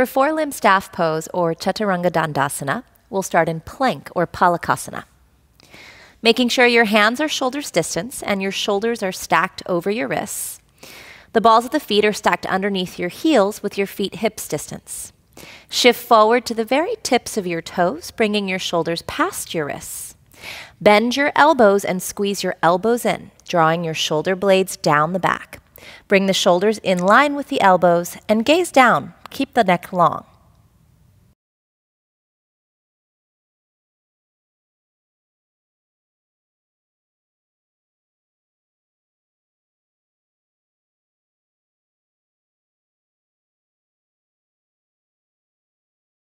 For four limb staff pose or Chaturanga Dandasana, we'll start in plank or Palakasana. Making sure your hands are shoulders distance and your shoulders are stacked over your wrists. The balls of the feet are stacked underneath your heels with your feet hips distance. Shift forward to the very tips of your toes, bringing your shoulders past your wrists. Bend your elbows and squeeze your elbows in, drawing your shoulder blades down the back. Bring the shoulders in line with the elbows and gaze down. Keep the neck long.